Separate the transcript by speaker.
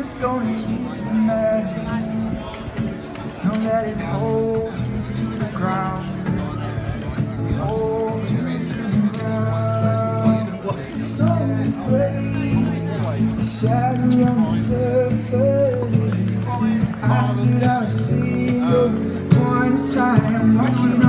Speaker 1: is gonna keep you mad. Don't let it hold you to the ground. Hold you to the ground. Stones break, shadow on the surface. I stood out a single point in time, walking